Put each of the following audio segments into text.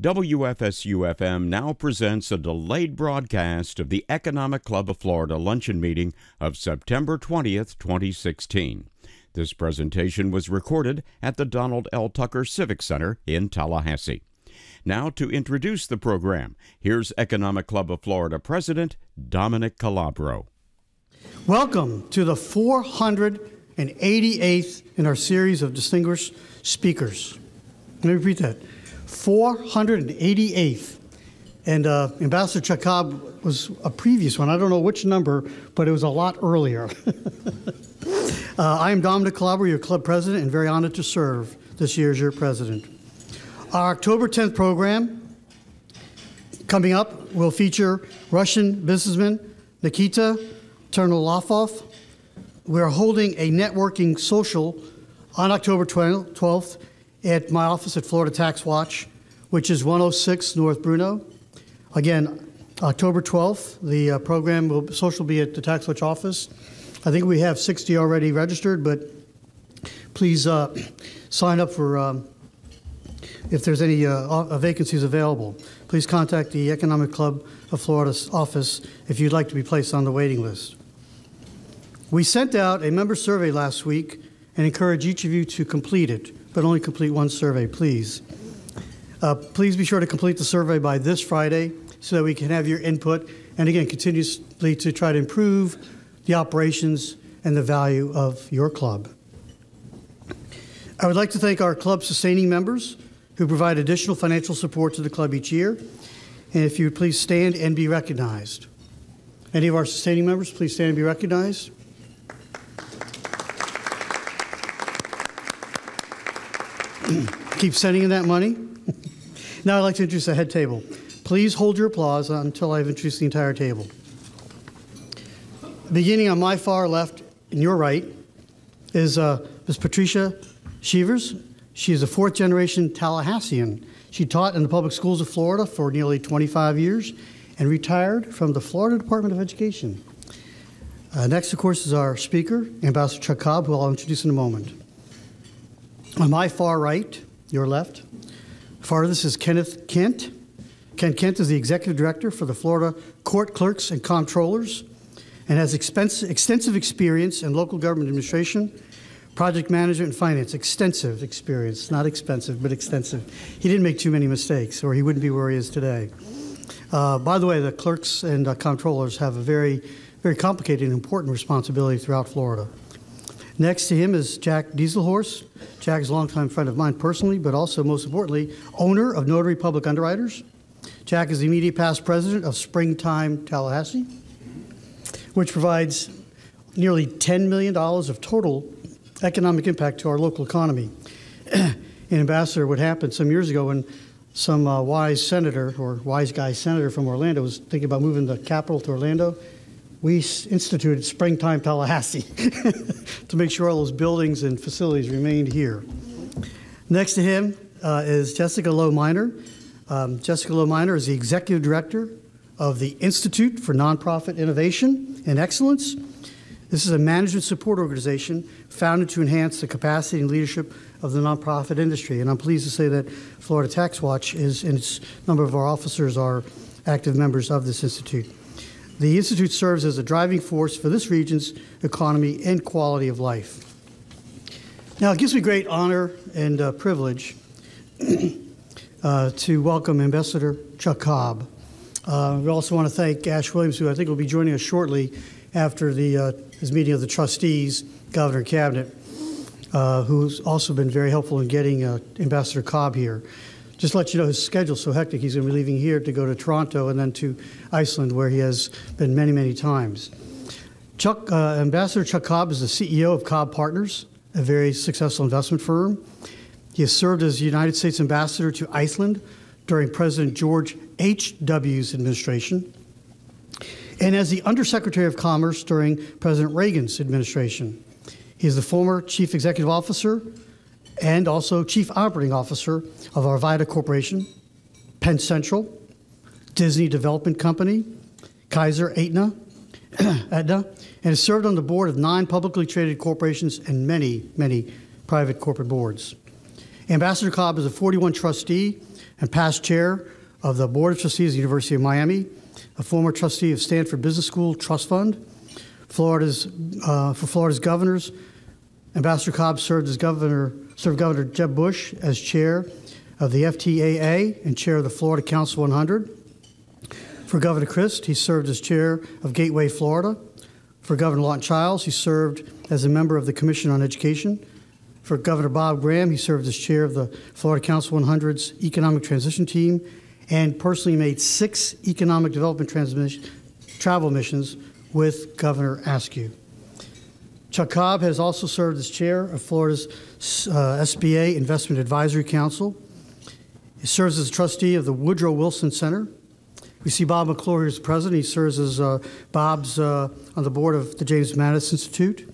WFSU FM now presents a delayed broadcast of the Economic Club of Florida luncheon meeting of September 20th, 2016. This presentation was recorded at the Donald L. Tucker Civic Center in Tallahassee. Now, to introduce the program, here's Economic Club of Florida President Dominic Calabro. Welcome to the 488th in our series of distinguished speakers. Let me repeat that 488th. And uh, Ambassador Chuck Cobb was a previous one. I don't know which number, but it was a lot earlier. uh, I am Dominic Calabro, your club president, and very honored to serve this year as your president. Our October 10th program coming up will feature Russian businessman Nikita Ternolofov. We're holding a networking social on October 12th at my office at Florida Tax Watch, which is 106 North Bronough. Again, October 12th, the uh, program will social be at the Tax Watch office. I think we have 60 already registered, but please uh, sign up for um, if there's any uh, vacancies available. Please contact the Economic Club of Florida's office if you'd like to be placed on the waiting list. We sent out a member survey last week and encourage each of you to complete it but only complete one survey, please. Uh, please be sure to complete the survey by this Friday so that we can have your input and again continuously to try to improve the operations and the value of your club. I would like to thank our club sustaining members who provide additional financial support to the club each year. And if you would please stand and be recognized. Any of our sustaining members, please stand and be recognized. Keep sending in that money. now I'd like to introduce the head table. Please hold your applause until I've introduced the entire table. Beginning on my far left and your right is uh, Ms. Patricia Shevers. She is a fourth generation Tallahassean. She taught in the public schools of Florida for nearly 25 years and retired from the Florida Department of Education. Uh, next, of course, is our speaker, Ambassador Chuck Cobb, who I'll introduce in a moment. On my far right, your left, farthest is Kenneth Kent. Ken Kent is the executive director for the Florida Court Clerks and Comptrollers and has extensive experience in local government administration, project management, and finance. Extensive experience, not expensive, but extensive. He didn't make too many mistakes, or he wouldn't be where he is today. Uh, by the way, the clerks and uh, comptrollers have a very, very complicated and important responsibility throughout Florida. Next to him is Jack Diestelhorst. Jack is a longtime friend of mine personally, but also, most importantly, owner of Notary Public Underwriters. Jack is the immediate past president of Springtime Tallahassee, which provides nearly $10 million of total economic impact to our local economy. and Ambassador, what happened some years ago when some uh, wise senator or wise guy senator from Orlando was thinking about moving the capital to Orlando, we instituted Springtime Tallahassee to make sure all those buildings and facilities remained here. Next to him uh, is Jessica Lowe Minor. Um, Jessica Lowe Minor is the executive director of the Institute for Nonprofit Innovation and Excellence. This is a management support organization founded to enhance the capacity and leadership of the nonprofit industry. And I'm pleased to say that Florida Tax Watch is, and its number of our officers are active members of this institute. The Institute serves as a driving force for this region's economy and quality of life. Now, it gives me great honor and uh, privilege uh, to welcome Ambassador Chuck Cobb. Uh, we also want to thank Ash Williams, who I think will be joining us shortly after the, uh, his meeting of the trustees, governor, cabinet, uh, who's also been very helpful in getting uh, Ambassador Cobb here. Just let you know, his schedule's so hectic, he's going to be leaving here to go to Toronto and then to Iceland, where he has been many, many times. Chuck, uh, Ambassador Chuck Cobb is the CEO of Cobb Partners, a very successful investment firm. He has served as United States Ambassador to Iceland during President George H.W.'s administration and as the Undersecretary of Commerce during President Reagan's administration. He is the former Chief Executive Officer and also Chief Operating Officer of Arvida Corporation, Penn Central, Disney Development Company, Kaiser Aetna, Aetna, and has served on the board of nine publicly traded corporations and many, many private corporate boards. Ambassador Cobb is a 41 trustee and past chair of the Board of Trustees of the University of Miami, a former trustee of Stanford Business School Trust Fund. Florida's, uh, for Florida's governors, Ambassador Cobb served as governor, served Governor Jeb Bush as chair of the FTAA and chair of the Florida Council 100. For Governor Crist, he served as chair of Gateway Florida. For Governor Lawton Chiles, he served as a member of the Commission on Education. For Governor Bob Graham, he served as chair of the Florida Council 100's Economic Transition Team and personally made six economic development travel missions with Governor Askew. Chuck Cobb has also served as chair of Florida's uh, SBA Investment Advisory Council. He serves as a trustee of the Woodrow Wilson Center. We see Bob McClure as president. He serves as uh, Bob's uh, on the board of the James Madison Institute,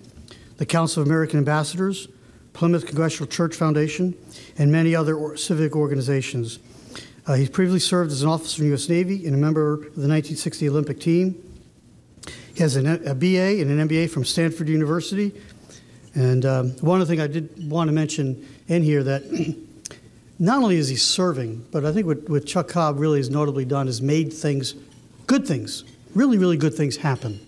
the Council of American Ambassadors, Plymouth Congregational Church Foundation, and many other or civic organizations. Uh, he's previously served as an officer in the U.S. Navy and a member of the 1960 Olympic team. He has an, a BA and an MBA from Stanford University. And um, one other thing I did want to mention in here that not only is he serving, but I think what, what Chuck Cobb really has notably done is made things, good things, really, really good things happen.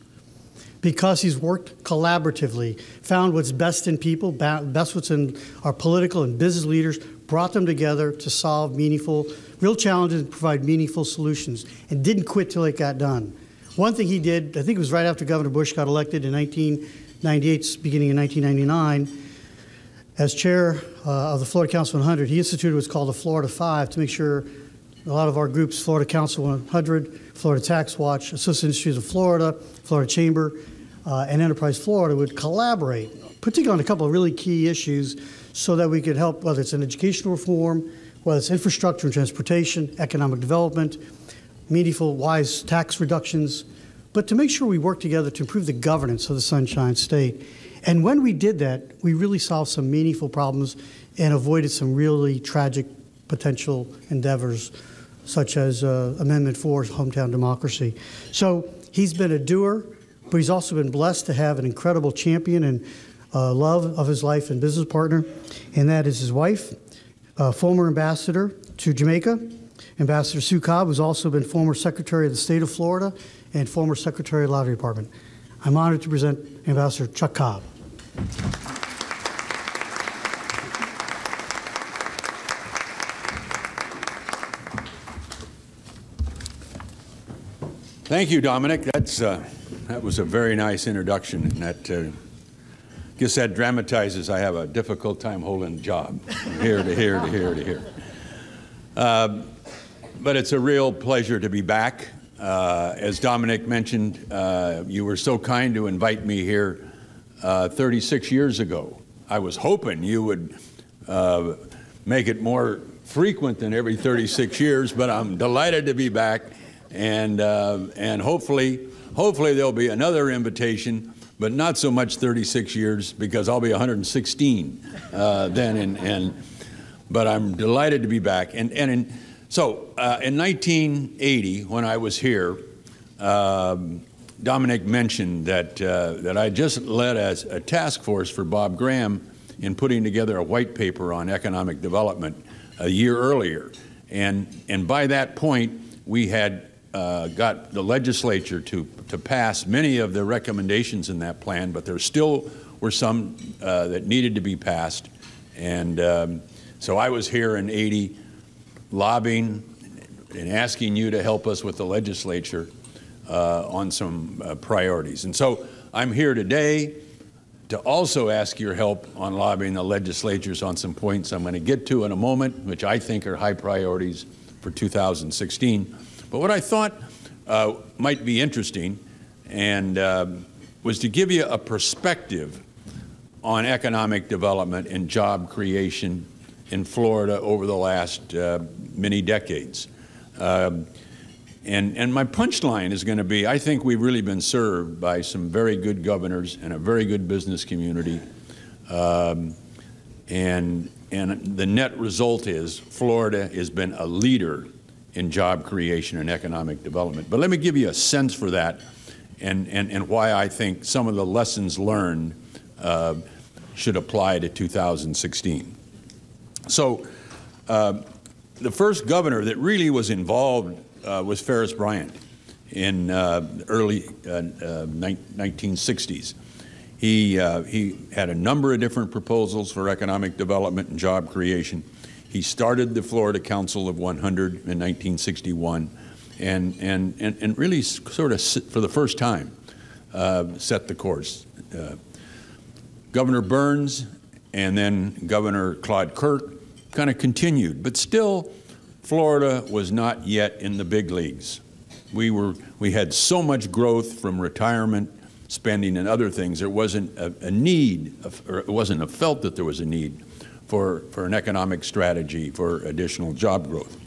Because he's worked collaboratively, found what's best in people, best what's in our political and business leaders, brought them together to solve meaningful, real challenges and provide meaningful solutions, and didn't quit till it got done. One thing he did, I think it was right after Governor Bush got elected in 1998, beginning in 1999 as chair uh, of the Florida Council 100, he instituted what's called the Florida Five to make sure a lot of our groups, Florida Council 100, Florida Tax Watch, Associated Industries of Florida, Florida Chamber, uh, and Enterprise Florida would collaborate, particularly on a couple of really key issues so that we could help, whether it's in educational reform, whether it's infrastructure and transportation, economic development, meaningful, wise tax reductions, but to make sure we work together to improve the governance of the Sunshine State. And when we did that, we really solved some meaningful problems and avoided some really tragic potential endeavors, such as uh, Amendment 4, hometown democracy. So he's been a doer, but he's also been blessed to have an incredible champion and uh, love of his life and business partner, and that is his wife, uh, former ambassador to Jamaica, Ambassador Sue Cobb, who's also been former Secretary of the State of Florida and former Secretary of the Lottery Department. I'm honored to present Ambassador Chuck Cobb. Thank you, Dominic. That's, uh, that was a very nice introduction. And that, uh, guess that dramatizes I have a difficult time holding a job here to here to here to here. Uh, but it's a real pleasure to be back. Uh, as Dominic mentioned, uh, you were so kind to invite me here uh, 36 years ago. I was hoping you would uh, make it more frequent than every 36 years, but I'm delighted to be back, and uh, and hopefully, hopefully there'll be another invitation, but not so much 36 years because I'll be 116 uh, then, and, and but I'm delighted to be back, and and so uh, in 1980 when I was here. Um, Dominic mentioned that, uh, that I just led as a task force for Bob Graham in putting together a white paper on economic development a year earlier. And, and by that point, we had uh, got the legislature to, to pass many of the recommendations in that plan, but there still were some uh, that needed to be passed. And um, so I was here in 80 lobbying and asking you to help us with the legislature uh, on some uh, priorities. And so I'm here today to also ask your help on lobbying the legislatures on some points I'm going to get to in a moment, which I think are high priorities for 2016. But what I thought uh, might be interesting and uh, was to give you a perspective on economic development and job creation in Florida over the last uh, many decades. Um, and, and my punchline is going to be I think we've really been served by some very good governors and a very good business community. Um, and, and the net result is Florida has been a leader in job creation and economic development. But let me give you a sense for that and, and, and why I think some of the lessons learned uh, should apply to 2016. So, uh, the first governor that really was involved uh, was Farris Bryant in uh, early 1960s. Uh, he, uh, he had a number of different proposals for economic development and job creation. He started the Florida Council of 100 in 1961 and, and, and, and really sort of, for the first time, uh, set the course. Uh, Governor Burns and then Governor Claude Kirk kind of continued, but still, Florida was not yet in the big leagues. We, were, we had so much growth from retirement spending and other things, there wasn't a, a need, or it wasn't a felt that there was a need for, for an economic strategy for additional job growth.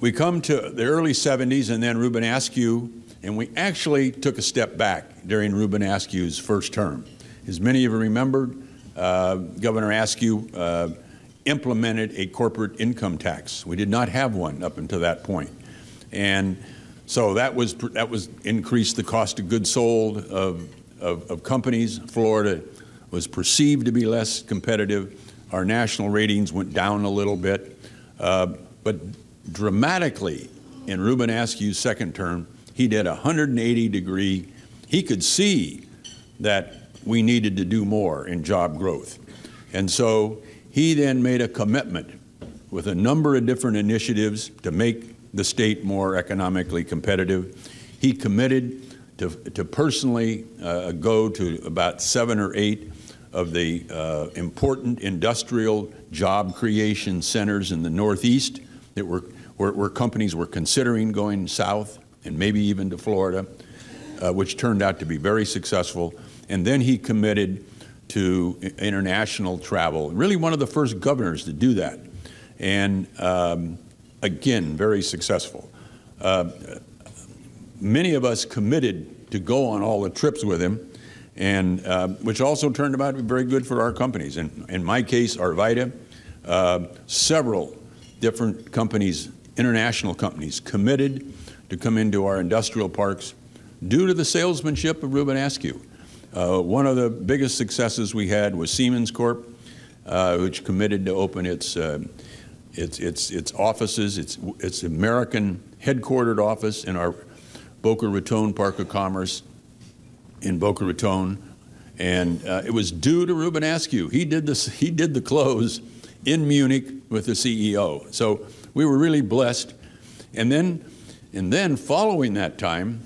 We come to the early 70s and then Reuben Askew, and we actually took a step back during Reuben Askew's first term. As many of you remember, uh, Governor Askew uh, implemented a corporate income tax. We did not have one up until that point. And so that was, that was increased the cost of goods sold of, of, of companies. Florida was perceived to be less competitive. Our national ratings went down a little bit. Uh, but dramatically, in Reuben Askew's second term, he did a 180 degree. He could see that we needed to do more in job growth. And so he then made a commitment with a number of different initiatives to make the state more economically competitive. He committed to, to personally uh, go to about seven or eight of the uh, important industrial job creation centers in the Northeast that were, where, where companies were considering going south and maybe even to Florida, uh, which turned out to be very successful. And then he committed to international travel, really one of the first governors to do that. And um, again, very successful. Uh, many of us committed to go on all the trips with him, and uh, which also turned out to be very good for our companies. And in my case, Arvida, uh, several different companies, international companies, committed to come into our industrial parks due to the salesmanship of Reuben Askew. Uh, one of the biggest successes we had was Siemens Corp, uh, which committed to open its uh, its, its, its offices, its, its American headquartered office in our Boca Raton Park of Commerce in Boca Raton. And uh, it was due to Reuben Askew. He did, this, he did the close in Munich with the CEO. So we were really blessed. And then, and then following that time,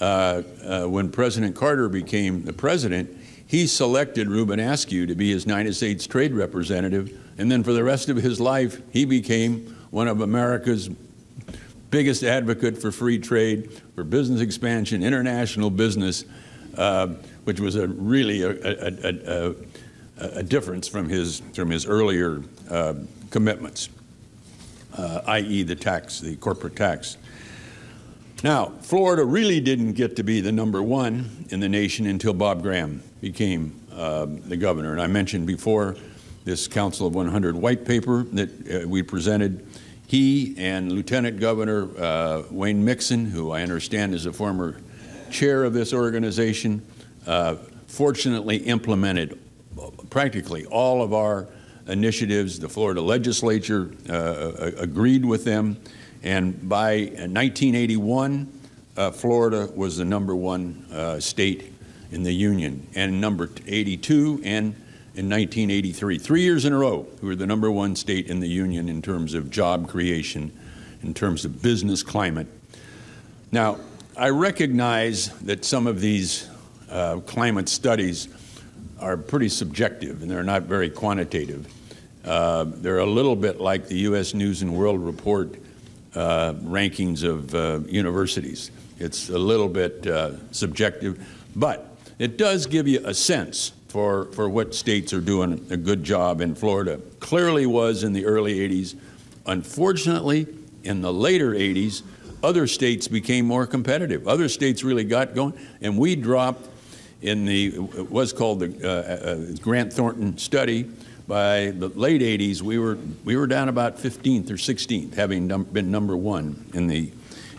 uh, uh, when President Carter became the president, he selected Reuben Askew to be his United States trade representative and then for the rest of his life, he became one of America's biggest advocate for free trade, for business expansion, international business, uh, which was a really a, a, a, a, difference from his, from his earlier uh, commitments, i.e. the tax, the corporate tax. Now, Florida really didn't get to be the number one in the nation until Bob Graham became uh, the governor. And I mentioned before this Council of 100 white paper that uh, we presented. He and Lieutenant Governor uh, Wayne Mixon, who I understand is a former chair of this organization, uh, fortunately implemented practically all of our initiatives. The Florida legislature uh, agreed with them. And by 1981, uh, Florida was the number one uh, state in the Union, and number 82 and in 1983. Three years in a row, we were the number one state in the union in terms of job creation, in terms of business climate. Now, I recognize that some of these uh, climate studies are pretty subjective and they're not very quantitative. Uh, they're a little bit like the U.S. News and World Report uh, rankings of uh, universities. It's a little bit uh, subjective, but it does give you a sense for, for what states are doing a good job in Florida. Clearly was in the early 80s. Unfortunately, in the later 80s, other states became more competitive. Other states really got going, and we dropped in the, it was called the uh, uh, Grant Thornton study. By the late 80s, we were, we were down about 15th or 16th, having num been number one in the,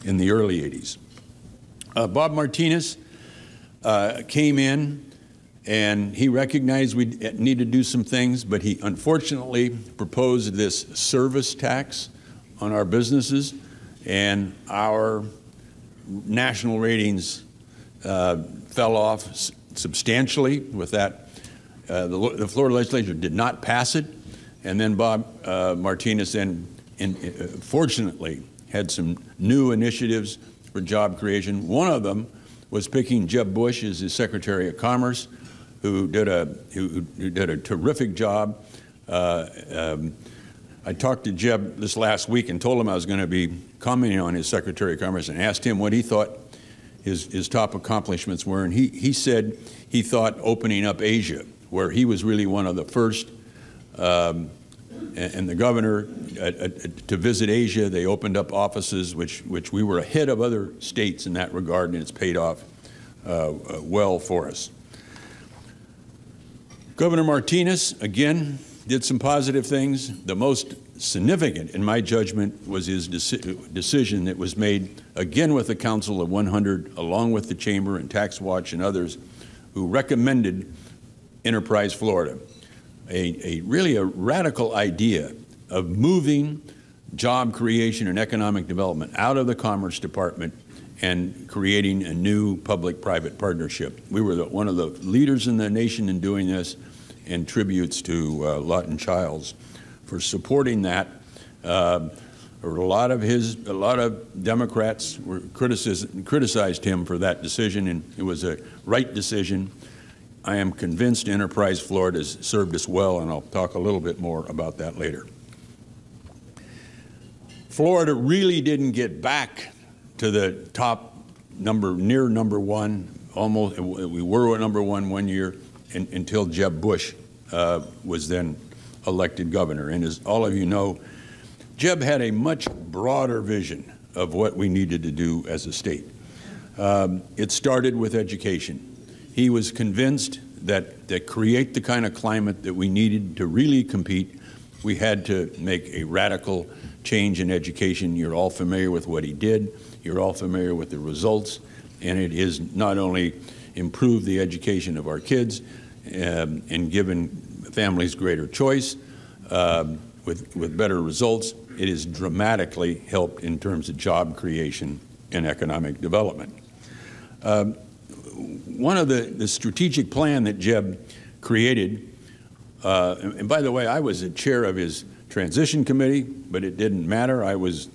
in the early 80s. Uh, Bob Martinez uh, came in And he recognized we need to do some things, but he unfortunately proposed this service tax on our businesses, and our national ratings uh, fell off substantially with that. Uh, the, the, Florida legislature did not pass it, and then Bob uh, Martinez then, in, uh, fortunately, had some new initiatives for job creation. One of them was picking Jeb Bush as his Secretary of Commerce, who did a who, who did a terrific job. Uh, um, I talked to Jeb this last week and told him I was going to be commenting on his Secretary of Commerce and asked him what he thought his, his top accomplishments were. And he, he said he thought opening up Asia, where he was really one of the first, um, and, the governor uh, uh, to visit Asia. They opened up offices, which, which we were ahead of other states in that regard, and it's paid off uh, uh well for us. Governor Martinez, again, did some positive things. The most significant, in my judgment, was his deci decision that was made again with the Council of 100, along with the Chamber and Tax Watch and others, who recommended Enterprise Florida, a, a really a radical idea of moving job creation and economic development out of the Commerce Department and creating a new public-private partnership. We were the, one of the leaders in the nation in doing this, and tributes to uh, Lawton Chiles for supporting that. Uh, a lot of his, a lot of Democrats were criticized him for that decision, and it was a right decision. I am convinced Enterprise Florida has served us well, and I'll talk a little bit more about that later. Florida really didn't get back to the top number, near number one. Almost, we were number one one year in, until Jeb Bush uh, was then elected governor. And as all of you know, Jeb had a much broader vision of what we needed to do as a state. Um, it started with education. He was convinced that to create the kind of climate that we needed to really compete, we had to make a radical change in education. You're all familiar with what he did. You're all familiar with the results. And it has not only improved the education of our kids, um, and given families greater choice um, with, with better results, it has dramatically helped in terms of job creation and economic development. Um, one of the, the strategic plan that Jeb created, uh, and by the way, I was a chair of his transition committee, but it didn't matter. I was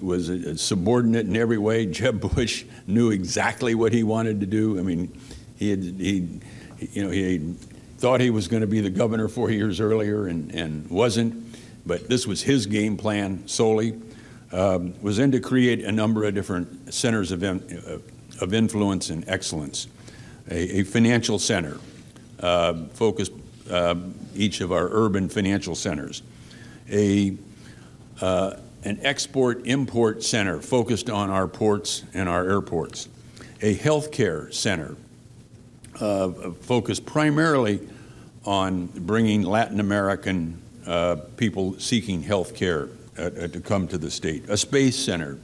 was a subordinate in every way. Jeb Bush knew exactly what he wanted to do. I mean, he had, he you know, he thought he was going to be the governor four years earlier and, and wasn't, but this was his game plan solely. Um, was in to create a number of different centers of, of influence and excellence. A, a financial center uh, focused uh, each of our urban financial centers. A, uh, an export-import center focused on our ports and our airports. A healthcare center uh, focused primarily on bringing Latin American uh, people seeking health care uh, to come to the state. A space center,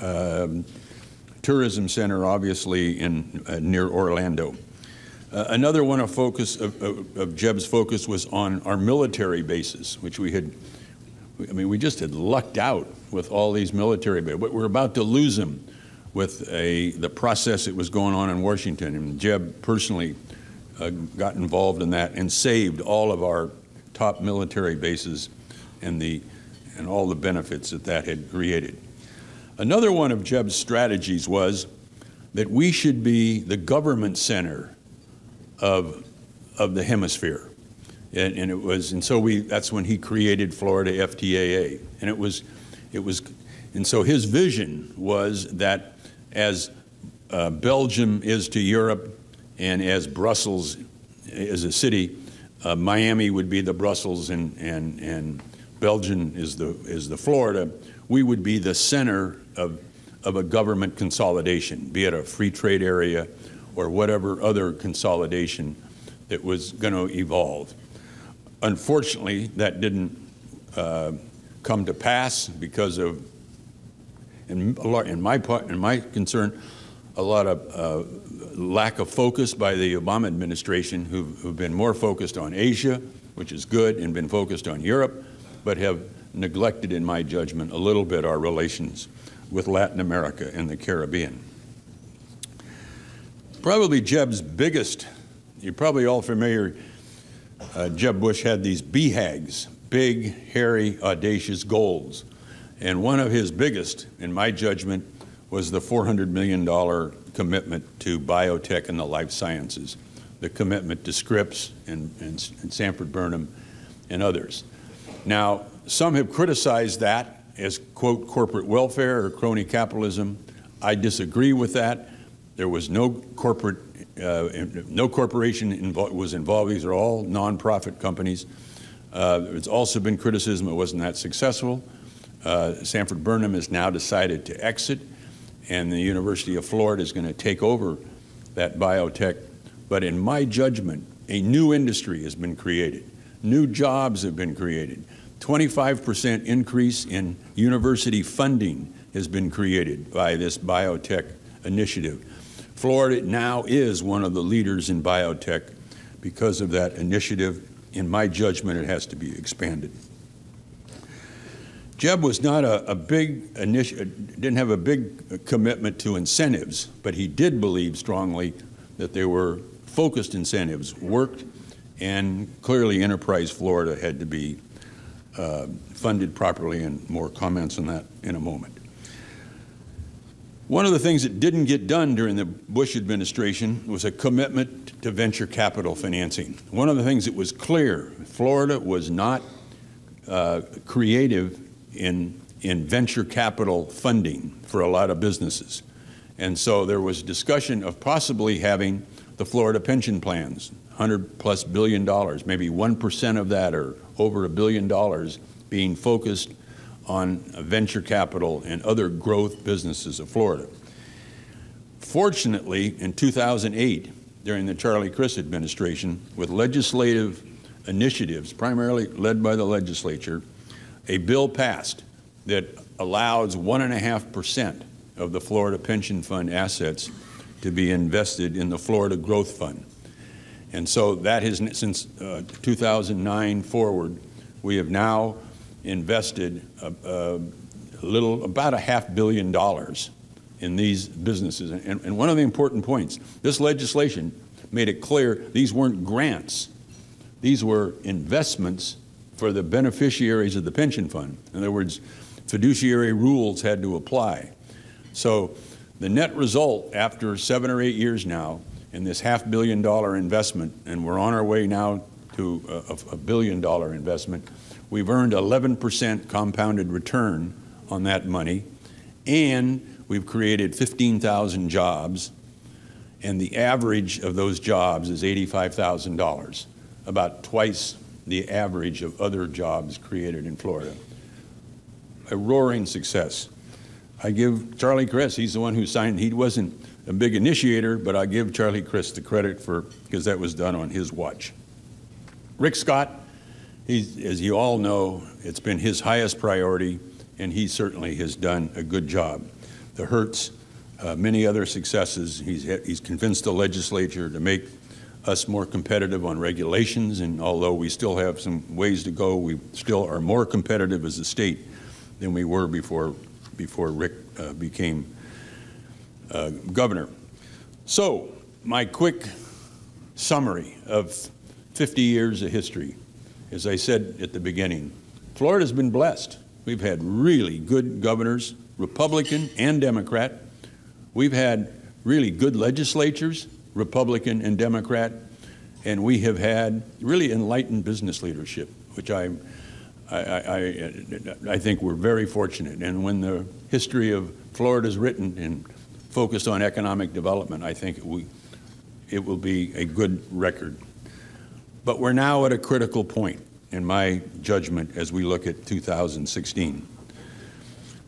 um, tourism center, obviously in uh, near Orlando. Uh, another one of focus of, of, of, Jeb's focus was on our military bases, which we had. I mean, we just had lucked out with all these military bases, but we're about to lose them with a, the process that was going on in Washington. And Jeb personally uh, got involved in that and saved all of our top military bases and, the, and all the benefits that that had created. Another one of Jeb's strategies was that we should be the government center of, of the hemisphere. And, and, it was, and so we, that's when he created Florida FTAA. And it was, it was, and so his vision was that as uh, Belgium is to Europe and as Brussels is a city, uh, Miami would be the Brussels and, and, and Belgium is the, is the Florida, we would be the center of, of a government consolidation, be it a free trade area or whatever other consolidation that was going to evolve. Unfortunately, that didn't uh, come to pass because of in, in my part, in my concern, a lot of uh, lack of focus by the Obama administration, who've, who've been more focused on Asia, which is good, and been focused on Europe, but have neglected, in my judgment, a little bit our relations with Latin America and the Caribbean. Probably Jeb's biggest, you're probably all familiar, uh, Jeb Bush had these BHAGs, big, hairy, audacious goals. And one of his biggest, in my judgment, was the $400 million commitment to biotech and the life sciences, the commitment to Scripps and, and, and Sanford Burnham and others. Now, some have criticized that as, quote, corporate welfare or crony capitalism. I disagree with that. There was no corporate, uh, no corporation invo was involved. These are all nonprofit companies. Uh, it's also been criticism it wasn't that successful. Uh, Sanford Burnham has now decided to exit, and the University of Florida is going to take over that biotech. But in my judgment, a new industry has been created. New jobs have been created. 25% increase in university funding has been created by this biotech initiative. Florida now is one of the leaders in biotech because of that initiative. In my judgment, it has to be expanded. Jeb was not a, a big didn't have a big commitment to incentives, but he did believe strongly that they were focused incentives worked, and clearly Enterprise Florida had to be uh, funded properly, and more comments on that in a moment. One of the things that didn't get done during the Bush administration was a commitment to venture capital financing. One of the things that was clear, Florida was not uh, creative in, in venture capital funding for a lot of businesses. And so there was discussion of possibly having the Florida pension plans, 100 plus billion dollars, maybe 1% of that or over a billion dollars being focused on venture capital and other growth businesses of Florida. Fortunately, in 2008, during the Charlie Crist administration, with legislative initiatives, primarily led by the legislature, a bill passed that allows 1.5% of the Florida Pension Fund assets to be invested in the Florida Growth Fund. And so that has, since uh, 2009 forward, we have now invested a, a, little, about a half billion dollars in these businesses. And, and one of the important points, this legislation made it clear these weren't grants. These were investments for the beneficiaries of the pension fund. In other words, fiduciary rules had to apply. So the net result after seven or eight years now in this half billion dollar investment, and we're on our way now to a, a billion dollar investment, we've earned 11% compounded return on that money, and we've created 15,000 jobs, and the average of those jobs is $85,000, about twice the average of other jobs created in Florida. A roaring success. I give Charlie Crist, he's the one who signed, he wasn't a big initiator, but I give Charlie Crist the credit for, because that was done on his watch. Rick Scott, as you all know, it's been his highest priority, and he certainly has done a good job. The Hertz, uh, many other successes, he's, he's convinced the legislature to make us more competitive on regulations, and although we still have some ways to go, we still are more competitive as a state than we were before, before Rick uh, became uh, governor. So, my quick summary of 50 years of history. As I said at the beginning, Florida's been blessed. We've had really good governors, Republican and Democrat. We've had really good legislatures, Republican and Democrat, and we have had really enlightened business leadership, which I, I, I, I think we're very fortunate. And when the history of Florida is written and focused on economic development, I think we, it will be a good record. But we're now at a critical point, in my judgment, as we look at 2016.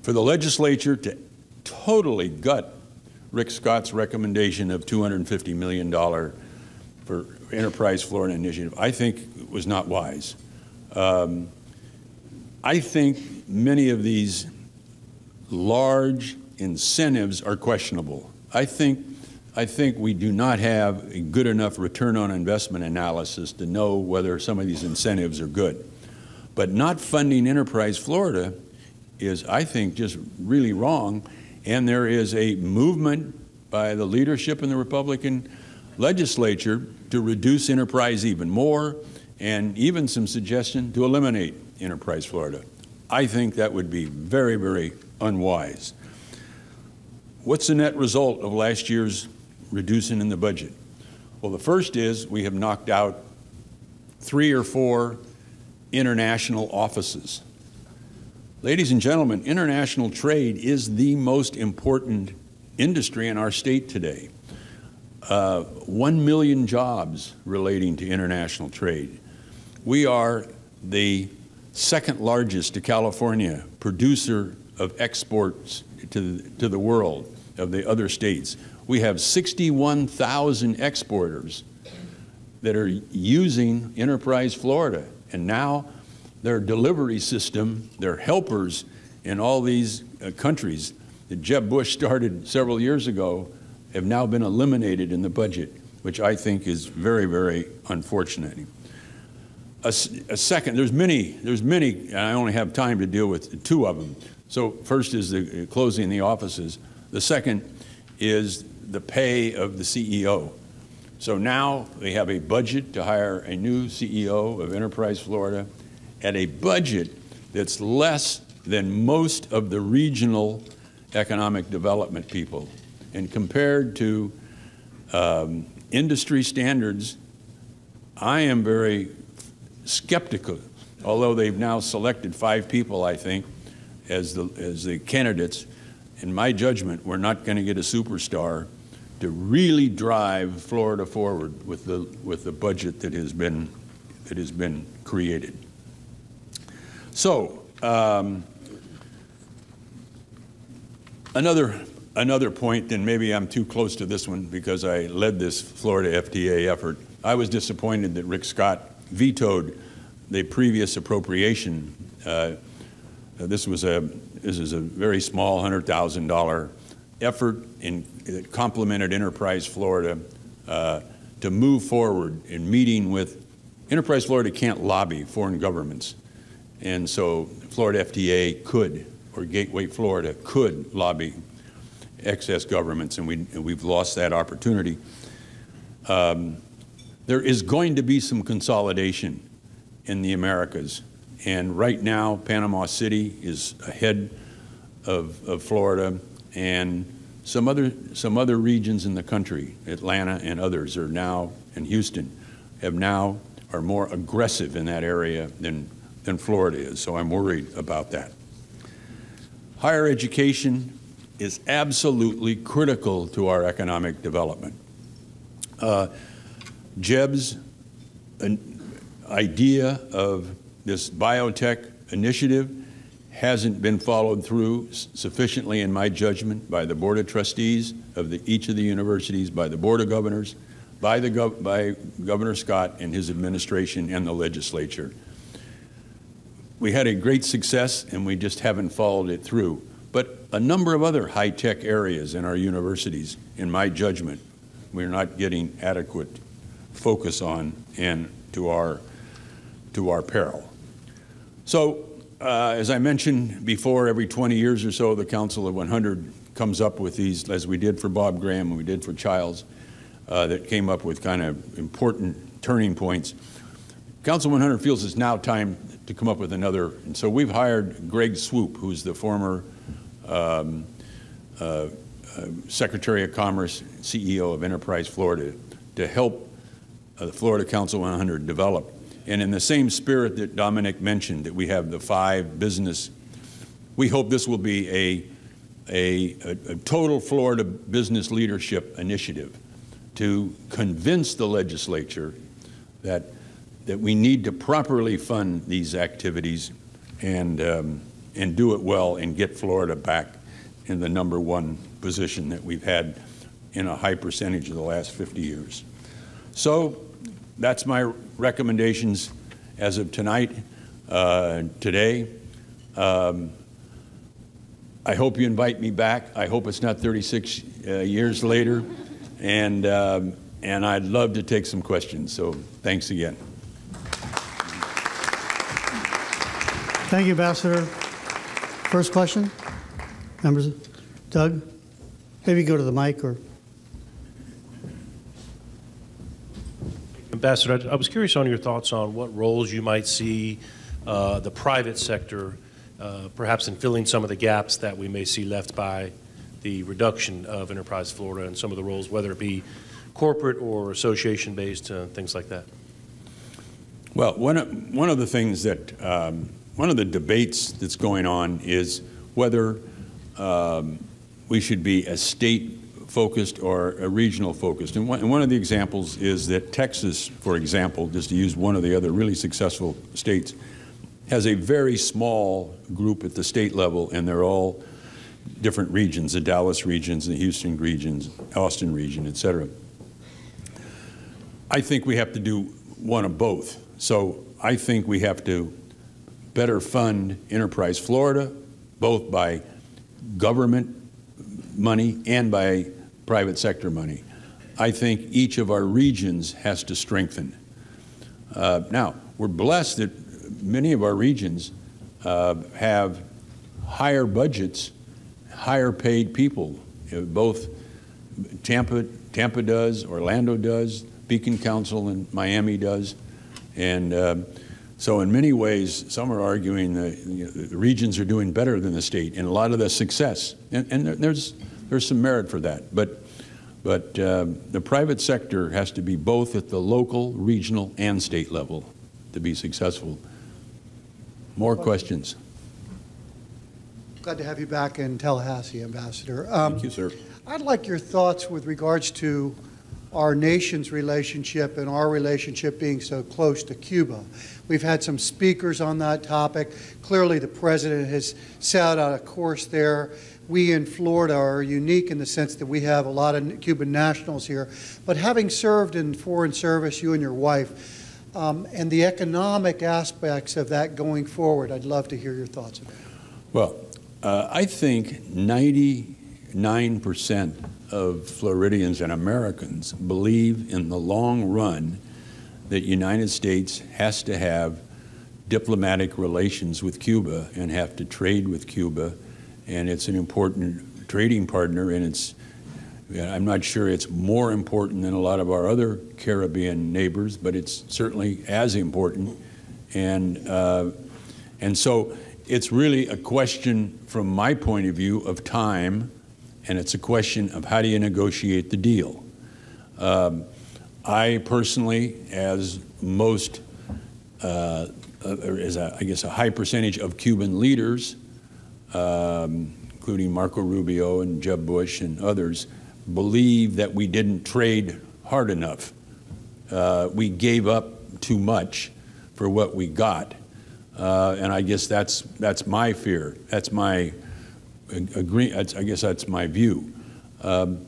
For the legislature to totally gut Rick Scott's recommendation of $250 million for Enterprise Florida Initiative, I think was not wise. Um, I think many of these large incentives are questionable. I think, I think we do not have a good enough return on investment analysis to know whether some of these incentives are good. But not funding Enterprise Florida is, I think, just really wrong. And there is a movement by the leadership in the Republican legislature to reduce Enterprise even more, and even some suggestion to eliminate Enterprise Florida. I think that would be very, very unwise. What's the net result of last year's reducing in the budget? Well, the first is we have knocked out three or four international offices. Ladies and gentlemen, international trade is the most important industry in our state today. Uh, One million jobs relating to international trade. We are the second largest to California producer of exports to the, to the world of the other states. We have 61,000 exporters that are using Enterprise Florida, and now their delivery system, their helpers in all these uh, countries that Jeb Bush started several years ago have now been eliminated in the budget, which I think is very, very unfortunate. A, a, second, there's many, there's many, and I only have time to deal with two of them. So first is the uh, closing the offices. The second is the pay of the CEO. So now they have a budget to hire a new CEO of Enterprise Florida at a budget that's less than most of the regional economic development people. And compared to um, industry standards, I am very skeptical, although they've now selected five people, I think, as the, as the candidates. In my judgment, we're not going to get a superstar to really drive Florida forward with the, with the budget that has been, that has been created. So, um, another, another point, and maybe I'm too close to this one because I led this Florida FTA effort. I was disappointed that Rick Scott vetoed the previous appropriation. Uh, this was a this is a very small hundred thousand dollar effort in that complemented Enterprise Florida uh, to move forward in meeting with Enterprise Florida can't lobby foreign governments, and so Florida FTA could or Gateway Florida could lobby excess governments, and, we, and we've lost that opportunity. Um, there is going to be some consolidation in the Americas. And right now, Panama City is ahead of, of Florida, and some other, some other regions in the country, Atlanta and others, are now, and Houston, have now, are more aggressive in that area than, than Florida is. So I'm worried about that. Higher education is absolutely critical to our economic development. Uh, Jeb's idea of this biotech initiative hasn't been followed through sufficiently, in my judgment, by the Board of Trustees of the, each of the universities, by the Board of Governors, by, the gov by Governor Scott and his administration and the legislature. We had a great success, and we just haven't followed it through. But a number of other high-tech areas in our universities, in my judgment, we're not getting adequate focus on and to our, to our peril. So, uh, as I mentioned before, every 20 years or so, the Council of 100 comes up with these, as we did for Bob Graham and we did for Chiles, uh, that came up with kind of important turning points. Council 100 feels it's now time to come up with another, and so we've hired Gray Swoope, who's the former um, uh, uh Secretary of Commerce, CEO of Enterprise Florida, to help uh, the Florida Council 100 develop. And in the same spirit that Dominic mentioned, that we have the five business, we hope this will be a, a, a, total Florida business leadership initiative to convince the legislature that, that we need to properly fund these activities and, um, and do it well and get Florida back in the number one position that we've had in a high percentage of the last 50 years. So that's my recommendations as of tonight, uh, today. Um, I hope you invite me back. I hope it's not 36 uh, years later. And, um, and I'd love to take some questions. So thanks again. Thank you, Ambassador. First question? Members? Doug? Maybe go to the mic or. Ambassador, I was curious on your thoughts on what roles you might see uh, the private sector, uh, perhaps in filling some of the gaps that we may see left by the reduction of Enterprise Florida and some of the roles, whether it be corporate or association based, uh, things like that. Well, one of, one of the things that, um, one of the debates that's going on is whether um, we should be a state focused or a regional focused. And one, and one, of the examples is that Texas, for example, just to use one of the other really successful states, has a very small group at the state level, and they're all different regions, the Dallas regions, the Houston regions, Austin region, et cetera. I think we have to do one of both. So I think we have to better fund Enterprise Florida, both by government money and by private sector money. I think each of our regions has to strengthen. Uh, now, we're blessed that many of our regions uh, have higher budgets, higher paid people. Both Tampa, Tampa does, Orlando does, Beacon Council in Miami does. And uh, so, in many ways, some are arguing that you know, the regions are doing better than the state in a lot of the success. And, and there's, there's some merit for that. But, but uh, the private sector has to be both at the local, regional, and state level to be successful. More questions? Glad to have you back in Tallahassee, Ambassador. Um, Thank you, sir. I'd like your thoughts with regards to our nation's relationship and our relationship being so close to Cuba. We've had some speakers on that topic. Clearly, the president has set out a course there. We in Florida are unique in the sense that we have a lot of Cuban nationals here. But having served in foreign service, you and your wife, um, and the economic aspects of that going forward, I'd love to hear your thoughts about it. Well, uh, I think 99% of Floridians and Americans believe in the long run that United States has to have diplomatic relations with Cuba and have to trade with Cuba, and it's an important trading partner, and it's I'm not sure it's more important than a lot of our other Caribbean neighbors, but it's certainly as important, and uh, and so it's really a question, from my point of view, of time, and it's a question of how do you negotiate the deal. Um, I personally, as most, uh, uh, as a, I guess a high percentage of Cuban leaders, um, including Marco Rubio and Jeb Bush and others, believe that we didn't trade hard enough. Uh, we gave up too much for what we got. Uh, and I guess that's, that's my fear. That's my agree. I guess that's my view. Um,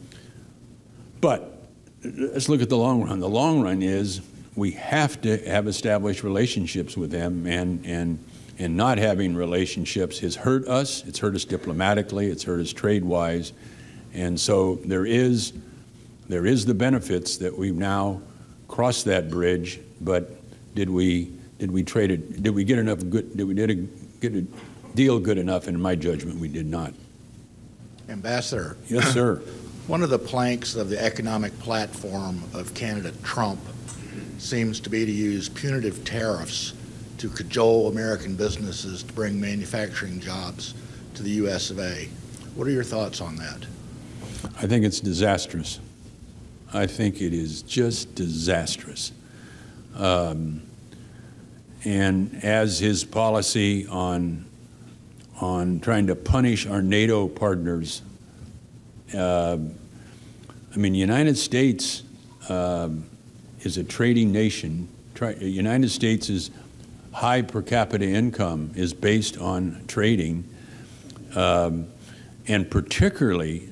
but let's look at the long run. The long run is we have to have established relationships with them, and, and, and not having relationships has hurt us. It's hurt us diplomatically, it's hurt us trade wise. And so there is, there is the benefits that we've now crossed that bridge, but did we did we trade it? Did we get enough good? Did we did a, get a deal good enough? And in my judgment, we did not. Ambassador. Yes, sir. One of the planks of the economic platform of candidate Trump seems to be to use punitive tariffs to cajole American businesses to bring manufacturing jobs to the U.S. of A. What are your thoughts on that? I think it's disastrous. I think it is just disastrous. Um, and as his policy on on trying to punish our NATO partners, uh, I mean, United States uh, is a trading nation. the United States' is high per capita income is based on trading, um, and particularly,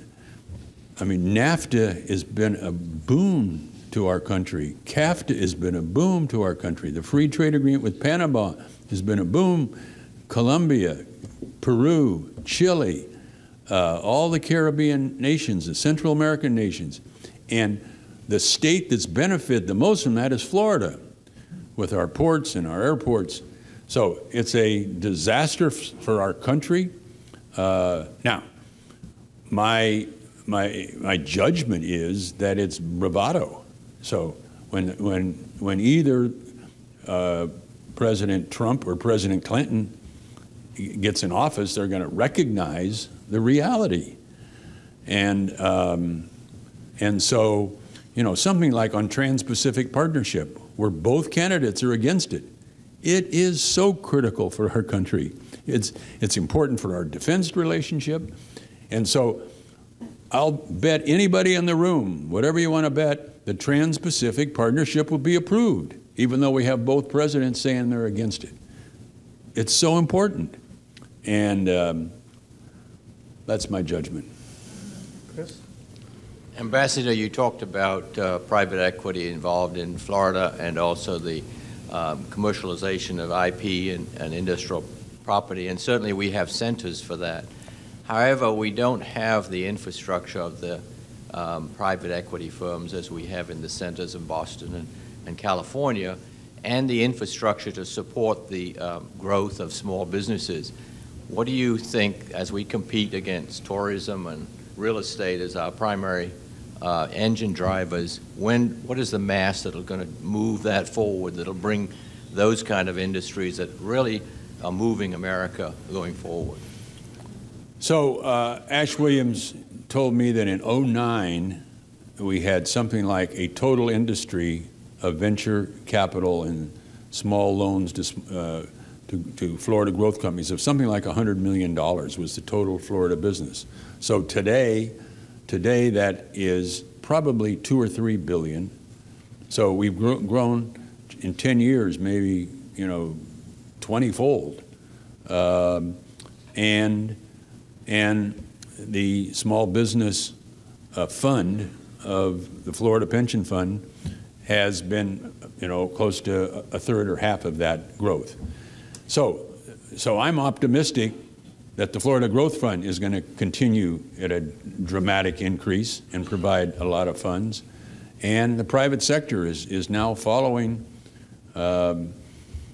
I mean, NAFTA has been a boon to our country. CAFTA has been a boom to our country. The free trade agreement with Panama has been a boom. Colombia, Peru, Chile, uh, all the Caribbean nations, the Central American nations. And the state that's benefited the most from that is Florida, with our ports and our airports. So it's a disaster for our country. Uh, now, my, my, my judgment is that it's bravado. So when, when, when either uh, President Trump or President Clinton gets in office, they're going to recognize the reality. And, um, and so, you know, something like on Trans Pacific Partnership, where both candidates are against it, it is so critical for our country. It's, it's important for our defense relationship. And so I'll bet anybody in the room, whatever you want to bet, the Trans Pacific Partnership will be approved, even though we have both presidents saying they're against it. It's so important. And um, that's my judgment. Ambassador, you talked about uh, private equity involved in Florida and also the um, commercialization of IP and, and industrial property, and certainly we have centers for that. However, we don't have the infrastructure of the um, private equity firms as we have in the centers in Boston and, and California, and the infrastructure to support the um, growth of small businesses. What do you think as we compete against tourism and real estate as our primary uh, engine drivers, when, what is the mass that'll going to move that forward, that'll bring those kind of industries that really are moving America going forward? So uh, Ash Williams told me that in 09, we had something like a total industry of venture capital and small loans to, uh, to, to, Florida growth companies of something like $100 million was the total Florida business. So today, today that is probably two or three billion. So we've gr- grown in 10 years, maybe, you know, 20 fold. Um, and, and the small business uh, fund of the Florida Pension Fund has been, you know, close to a third or half of that growth. So, so I'm optimistic that the Florida Growth Fund is going to continue at a dramatic increase and provide a lot of funds. And the private sector is, is now following. Um,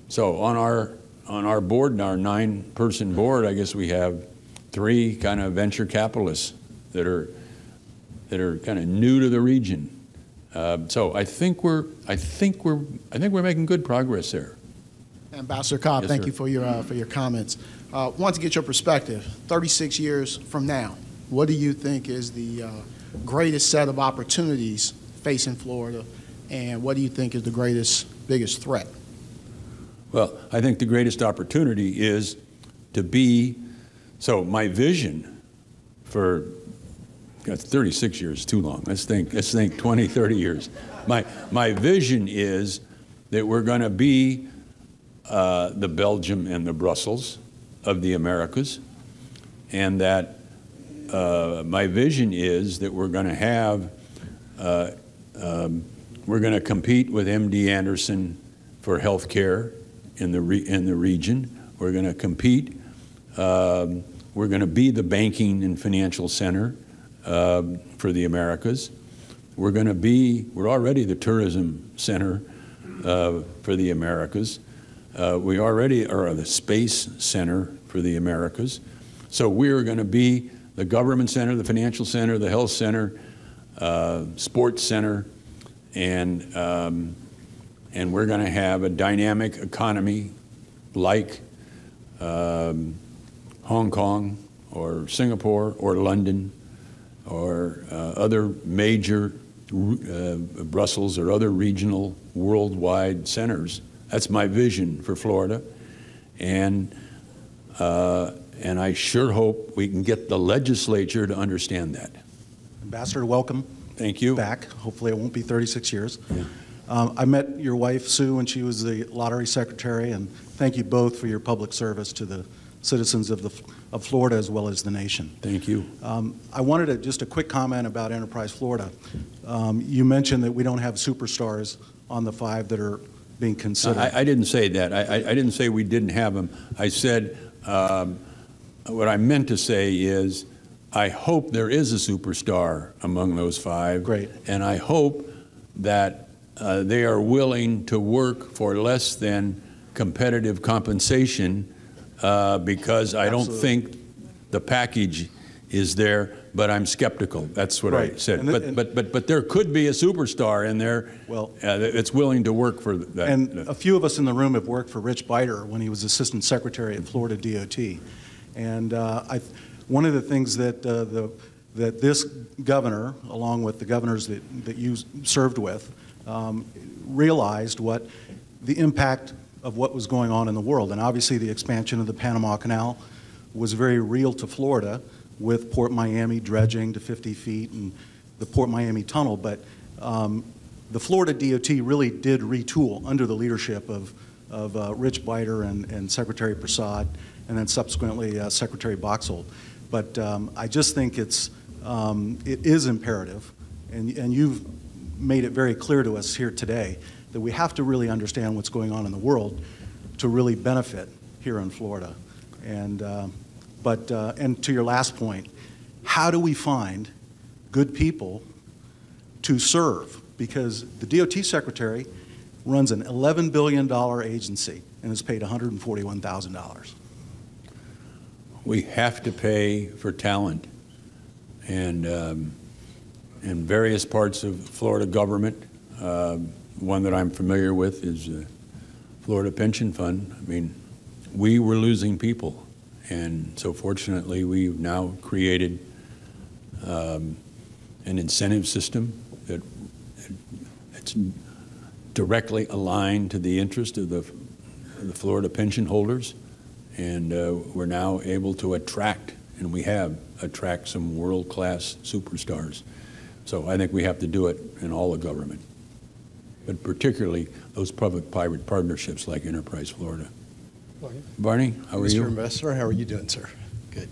so on our on our board, our nine-person board, I guess we have three kind of venture capitalists that are that are kind of new to the region. Uh, so I think we're I think we're I think we're making good progress there. Ambassador Cobb, yes, thank sir. you for your uh, for your comments. Uh, want to get your perspective. 36 years from now, what do you think is the uh, greatest set of opportunities facing Florida, and what do you think is the greatest biggest threat? Well, I think the greatest opportunity is to be. So my vision for God, 36 years too long. Let's think. Let's think 20, 30 years. My my vision is that we're going to be uh, the Belgium and the Brussels of the Americas, and that uh, my vision is that we're going to have uh, um, we're going to compete with MD Anderson for health care in the in the region. We're going to compete. Um, we're going to be the banking and financial center uh, for the Americas. We're going to be. We're already the tourism center uh, for the Americas. Uh, we already are the space center for the Americas. So we're going to be the government center, the financial center, the health center, uh, sports center, and um, and we're going to have a dynamic economy like um, Hong Kong or Singapore or London or uh, other major uh, Brussels or other regional worldwide centers. That's my vision for Florida, and uh, and I sure hope we can get the legislature to understand that. Ambassador, welcome Thank you. back. Hopefully, it won't be 36 years. Yeah. Um, I met your wife, Sue, when she was the lottery secretary, and thank you both for your public service to the citizens of, the, of Florida as well as the nation. Thank you. Um, I wanted to, just a quick comment about Enterprise Florida. Um, you mentioned that we don't have superstars on the five that are being considered. I, I didn't say that. I, I, I didn't say we didn't have them. I said um, what I meant to say is I hope there is a superstar among those five. Great. And I hope that uh, they are willing to work for less than competitive compensation uh, because I don't think the package is there, but I'm skeptical. That's what I said. And- But, and- but, but, but there could be a superstar in there Well- uh, that's willing to work for that. And a few of us in the room have worked for Rich Biter when he was Assistant Secretary at Florida DOT. And uh, I, one of the things that, uh, the, that this governor, along with the governors that, that you served with, um, realized what the impact of what was going on in the world. And obviously, the expansion of the Panama Canal was very real to Florida with Port Miami dredging to 50 feet and the Port Miami Tunnel. But um, the Florida DOT really did retool under the leadership of, of uh, Rich Biter and, and Secretary Prasad, and then subsequently uh, Secretary Boxold. But um, I just think it's, um, it is imperative, and, and you've made it very clear to us here today, that we have to really understand what's going on in the world to really benefit here in Florida. And, uh, but, uh, and to your last point, how do we find good people to serve? Because the DOT secretary runs an $11 billion agency and is paid $141,000. we have to pay for talent. And um, in various parts of Florida government, um, one that I'm familiar with is the Florida Pension Fund. I mean, we were losing people. And so fortunately, we've now created um, an incentive system that it's directly aligned to the interest of the, the Florida pension holders and uh, we're now able to attract, and we have attract some world-class superstars. So I think we have to do it in all of government, but particularly those public-private partnerships like Enterprise Florida. Barney, how are Mr. you? Mr. Ambassador, how are you doing, sir? Good.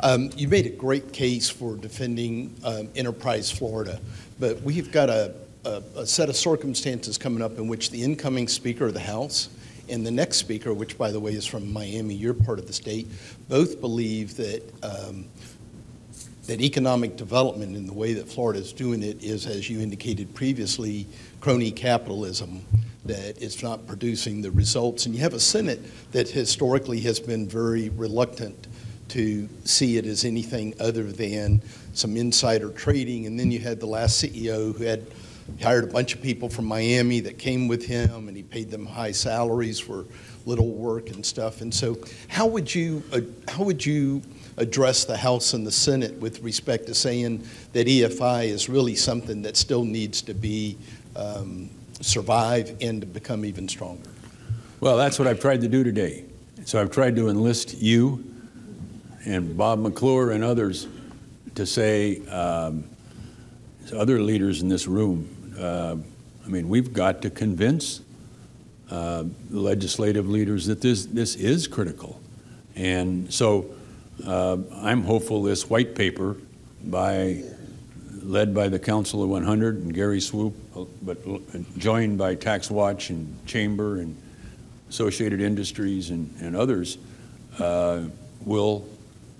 Um, you made a great case for defending um, Enterprise Florida, but we've got a, a, a set of circumstances coming up in which the incoming Speaker of the House and the next speaker, which by the way is from Miami, your part of the state, both believe that um, that economic development in the way that Florida is doing it is, as you indicated previously, crony capitalism. That it's not producing the results, and you have a Senate that historically has been very reluctant to see it as anything other than some insider trading. And then you had the last CEO who had hired a bunch of people from Miami that came with him, and he paid them high salaries for little work and stuff. And so, how would you uh, how would you address the House and the Senate with respect to saying that EFI is really something that still needs to be um, survive and to become even stronger? Well, that's what I've tried to do today. So I've tried to enlist you and Bob McClure and others to say, um, other leaders in this room, uh, I mean, we've got to convince uh, legislative leaders that this, this is critical. And so uh, I'm hopeful this white paper by, led by the Council of 100 and Gray Swoope, but joined by Tax Watch and Chamber and Associated Industries and, and others, uh, will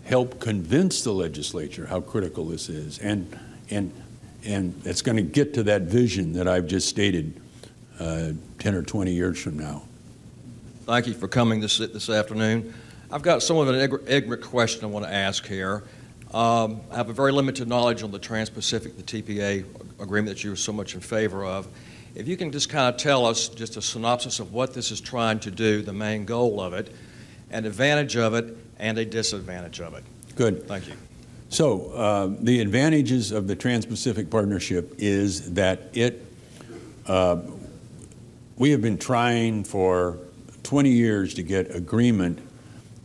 help convince the legislature how critical this is. And, and, and it's going to get to that vision that I've just stated uh, 10 or 20 years from now. Thank you for coming this, this afternoon. I've got somewhat of an ignorant question I want to ask here. Um, I have a very limited knowledge on the Trans-Pacific, the TPA agreement that you were so much in favor of. If you can just kind of tell us just a synopsis of what this is trying to do, the main goal of it, an advantage of it, and a disadvantage of it. Good. Thank you. So uh, the advantages of the Trans-Pacific Partnership is that it, uh, we have been trying for 20 years to get agreement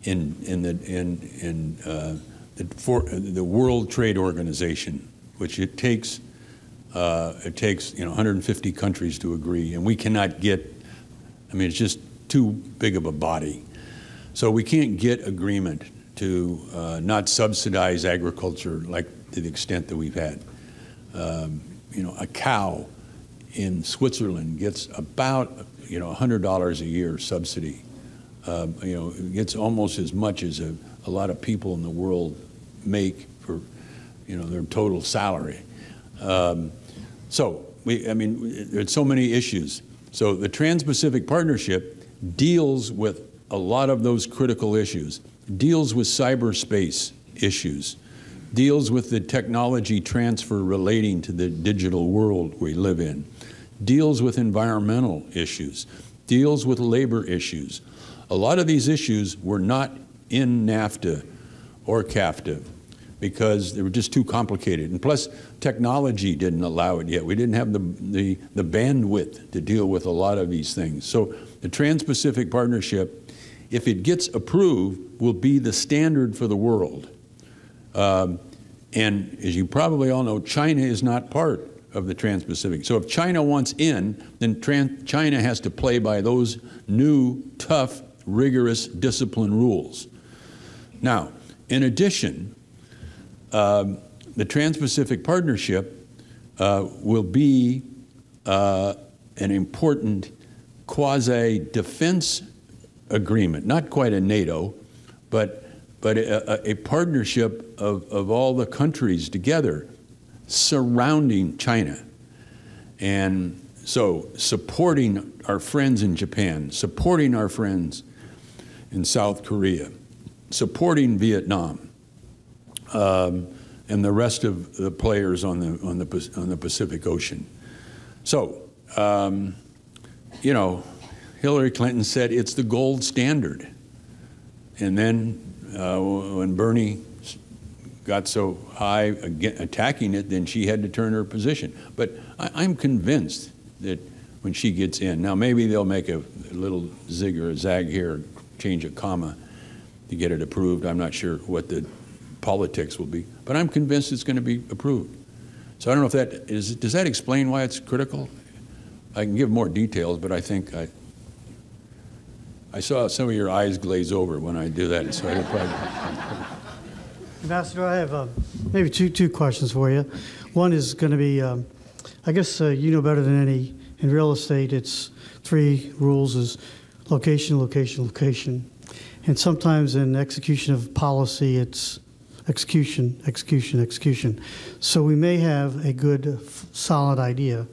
in, in, the, in, in uh, the, for, the World Trade Organization, which it takes, uh, it takes you know, 150 countries to agree, and we cannot get, I mean, it's just too big of a body. So we can't get agreement to uh, not subsidize agriculture like to the extent that we've had. Um, you know, a cow in Switzerland gets about you know $100 a year subsidy. Uh, you know, it gets almost as much as a, a lot of people in the world make for you know, their total salary. Um, so, we, I mean, there's so many issues. So the Trans-Pacific Partnership deals with a lot of those critical issues, deals with cyberspace issues, deals with the technology transfer relating to the digital world we live in, deals with environmental issues, deals with labor issues. A lot of these issues were not in NAFTA or CAFTA because they were just too complicated. And plus, technology didn't allow it yet. We didn't have the, the, the bandwidth to deal with a lot of these things. So the Trans-Pacific Partnership, if it gets approved, will be the standard for the world. Um, and as you probably all know, China is not part of the Trans-Pacific. So if China wants in, then Trans China has to play by those new, tough, rigorous discipline rules. Now, in addition, um, the Trans-Pacific Partnership uh, will be uh, an important quasi-defense agreement, not quite a NATO, but, but a, a partnership of, of all the countries together surrounding China. And so supporting our friends in Japan, supporting our friends in South Korea, supporting Vietnam, um, and the rest of the players on the, on the, on the Pacific Ocean. So, um, you know, Hillary Clinton said it's the gold standard. And then uh, when Bernie got so high attacking it, then she had to turn her position. But I, am convinced that when she gets in, now maybe they'll make a, a little zig or a zag here, change a comma to get it approved. I'm not sure what the politics will be, but I'm convinced it's going to be approved. So I don't know if that is, does that explain why it's critical? I can give more details, but I think I, I saw some of your eyes glaze over when I do that, so I probably. Ambassador, I have uh, maybe two, two questions for you. One is going to be, um, I guess uh, you know better than any, in real estate, it's three rules is location, location, location. And sometimes in execution of policy, it's execution, execution, execution. So we may have a good, solid idea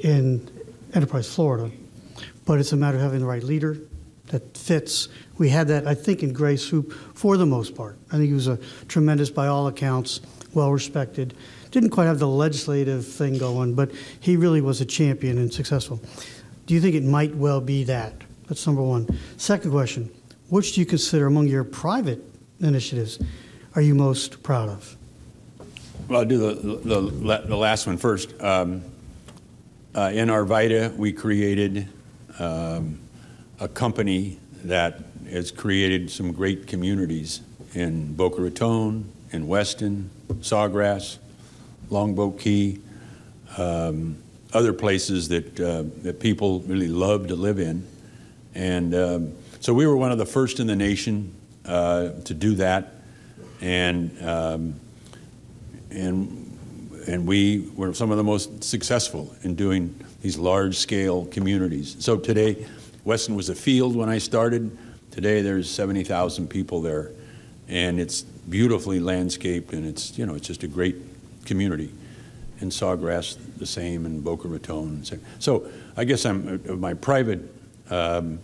in Enterprise Florida, but it's a matter of having the right leader that fits we had that, I think, in Gray Swoope for the most part. I think he was a tremendous, by all accounts, well respected. Didn't quite have the legislative thing going, but he really was a champion and successful. Do you think it might well be that? That's number one. Second question Which do you consider among your private initiatives are you most proud of? Well, I'll do the, the, the last one first. Um, uh, in we created um, a company that has created some great communities in Boca Raton, in Weston, Sawgrass, Longboat Key, um, other places that, uh, that people really love to live in. And um, so we were one of the first in the nation uh, to do that. And, um, and, and we were some of the most successful in doing these large scale communities. So today, Weston was a field when I started. Today there's 70,000 people there, and it's beautifully landscaped, and it's you know it's just a great community. And Sawgrass the same, and Boca Raton. So I guess I'm uh, my private, um,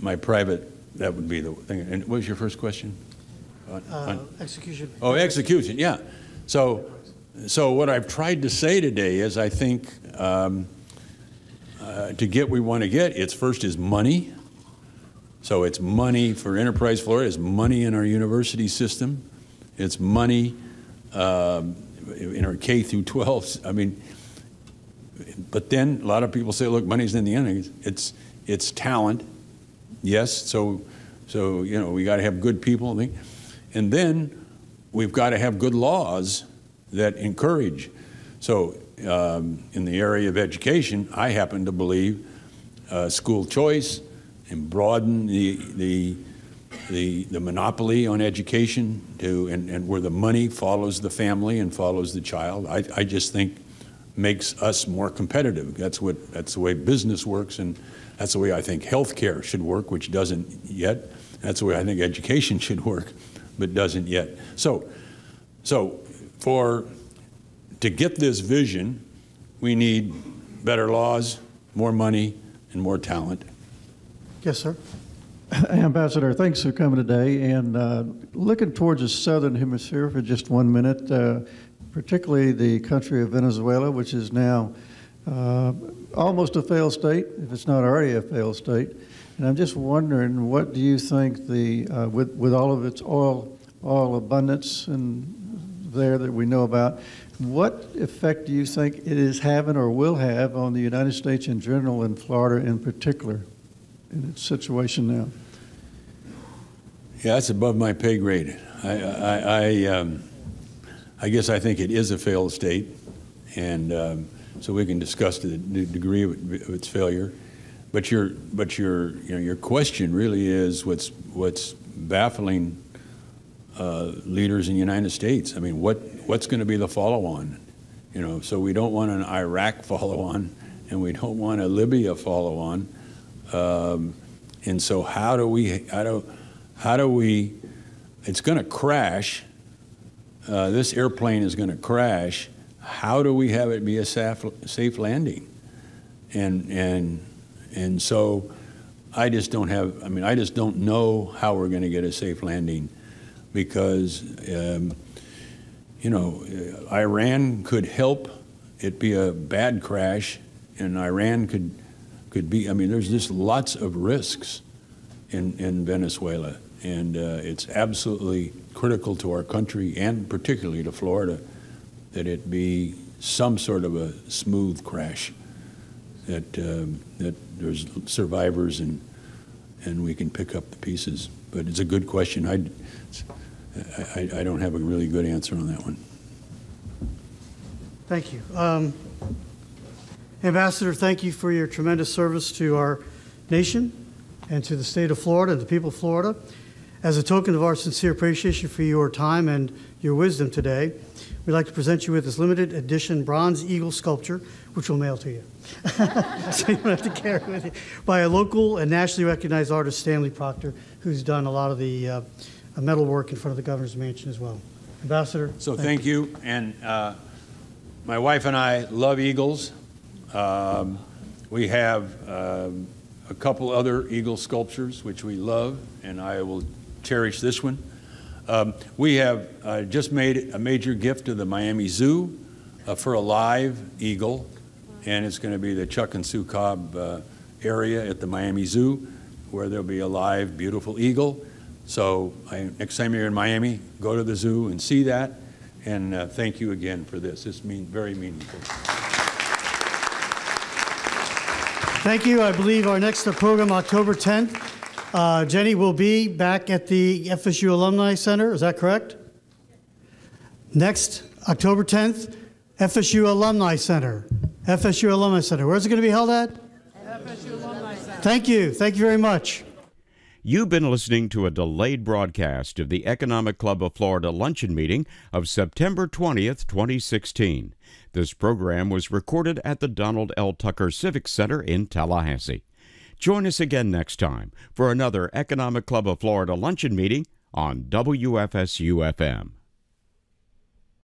my private. That would be the thing. And what was your first question? On, uh, on? execution. Oh, execution. Yeah. So, so what I've tried to say today is I think. Um, uh, to get what we want to get, it's first is money, so it's money for Enterprise Florida, it's money in our university system, it's money um, in our K through 12. I mean, but then a lot of people say, look, money's in the end. It's, it's talent, yes. So, so you know, we got to have good people. And then we've got to have good laws that encourage. So um, in the area of education, I happen to believe uh, school choice, and broaden the, the, the, the monopoly on education to, and, and where the money follows the family and follows the child, I, I just think makes us more competitive. That's, what, that's the way business works, and that's the way I think healthcare should work, which doesn't yet. That's the way I think education should work, but doesn't yet. So, so for to get this vision, we need better laws, more money, and more talent. Yes, sir. Ambassador, thanks for coming today. And uh, looking towards the southern hemisphere for just one minute, uh, particularly the country of Venezuela, which is now uh, almost a failed state, if it's not already a failed state. And I'm just wondering, what do you think the uh, with with all of its oil oil abundance and there that we know about, what effect do you think it is having or will have on the United States in general and Florida in particular in its situation now? Yeah, that's above my pay grade. I, I, I, um, I guess I think it is a failed state, and um, so we can discuss the, the degree of, of, its failure. But your, but your, you know, your question really is what's, what's baffling uh, leaders in the United States. I mean, what, what's going to be the follow-on? You know, so we don't want an Iraq follow-on, and we don't want a Libya follow-on. Um, and so, how do we, how do, how do we? It's going to crash. Uh, this airplane is going to crash. How do we have it be a safe, safe landing? And and and so, I just don't have. I mean, I just don't know how we're going to get a safe landing, because. Um, you know, Iran could help it be a bad crash, and Iran could could be. I mean, there's just lots of risks in in Venezuela, and uh, it's absolutely critical to our country and particularly to Florida that it be some sort of a smooth crash. That um, that there's survivors and and we can pick up the pieces. But it's a good question. I I, I, don't have a really good answer on that one. Thank you. Um, Ambassador, thank you for your tremendous service to our nation and to the state of Florida and the people of Florida. As a token of our sincere appreciation for your time and your wisdom today, we'd like to present you with this limited edition bronze eagle sculpture, which we'll mail to you. so you don't have to carry it with you, by a local and nationally recognized artist, Stanley Proctor, who's done a lot of the uh, metal work in front of the governor's mansion as well. Ambassador. So thank, thank you. you. And uh, my wife and I love eagles. Um, we have um, a couple other eagle sculptures which we love, and I will cherish this one. Um, we have uh, just made a major gift to the Miami Zoo uh, for a live eagle, and it's going to be the Chuck and Sue Cobb uh, area at the Miami Zoo where there'll be a live, beautiful eagle. So I, next time you're in Miami, go to the zoo and see that. And uh, thank you again for this. It's mean, very meaningful. Thank you. I believe our next program, October 10th, uh, Jenny will be back at the FSU Alumni Center. Is that correct? Next, October 10th, FSU Alumni Center. FSU Alumni Center. Where's it going to be held at? FSU Alumni Center. Thank you. Thank you very much. You've been listening to a delayed broadcast of the Economic Club of Florida luncheon meeting of September 20th, 2016. This program was recorded at the Donald L. Tucker Civic Center in Tallahassee. Join us again next time for another Economic Club of Florida luncheon meeting on WFSU FM.